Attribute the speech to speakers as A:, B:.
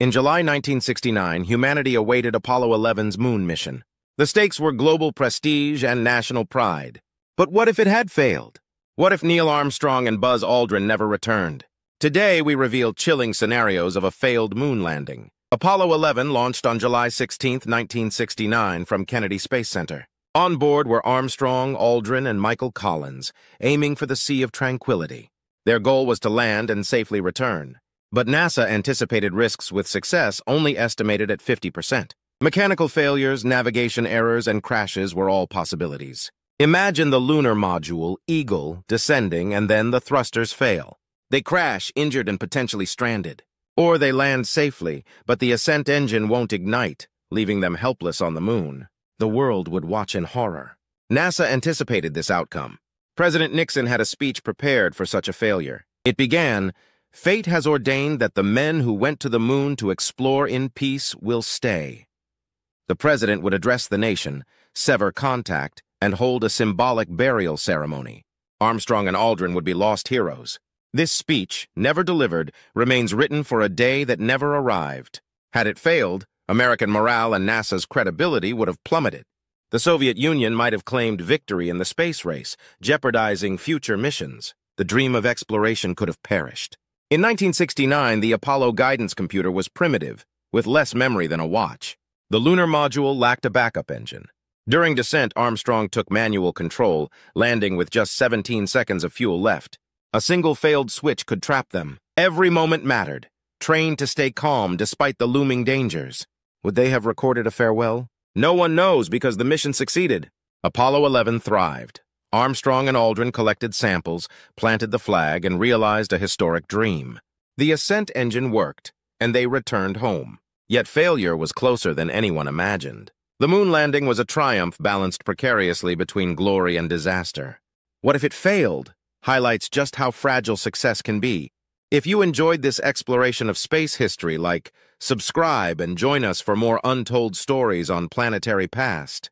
A: In July 1969, humanity awaited Apollo 11's moon mission. The stakes were global prestige and national pride. But what if it had failed? What if Neil Armstrong and Buzz Aldrin never returned? Today, we reveal chilling scenarios of a failed moon landing. Apollo 11 launched on July 16, 1969 from Kennedy Space Center. On board were Armstrong, Aldrin, and Michael Collins, aiming for the Sea of Tranquility. Their goal was to land and safely return. But NASA anticipated risks with success only estimated at 50%. Mechanical failures, navigation errors, and crashes were all possibilities. Imagine the lunar module, Eagle, descending and then the thrusters fail. They crash, injured and potentially stranded. Or they land safely, but the ascent engine won't ignite, leaving them helpless on the moon. The world would watch in horror. NASA anticipated this outcome. President Nixon had a speech prepared for such a failure. It began, Fate has ordained that the men who went to the moon to explore in peace will stay. The president would address the nation, sever contact, and hold a symbolic burial ceremony. Armstrong and Aldrin would be lost heroes. This speech, never delivered, remains written for a day that never arrived. Had it failed, American morale and NASA's credibility would have plummeted. The Soviet Union might have claimed victory in the space race, jeopardizing future missions. The dream of exploration could have perished. In 1969, the Apollo guidance computer was primitive, with less memory than a watch. The lunar module lacked a backup engine. During descent, Armstrong took manual control, landing with just 17 seconds of fuel left. A single failed switch could trap them. Every moment mattered, trained to stay calm despite the looming dangers. Would they have recorded a farewell? No one knows because the mission succeeded. Apollo 11 thrived. Armstrong and Aldrin collected samples, planted the flag, and realized a historic dream. The ascent engine worked, and they returned home. Yet failure was closer than anyone imagined. The moon landing was a triumph balanced precariously between glory and disaster. What if it failed? Highlights just how fragile success can be. If you enjoyed this exploration of space history, like, subscribe and join us for more untold stories on planetary past.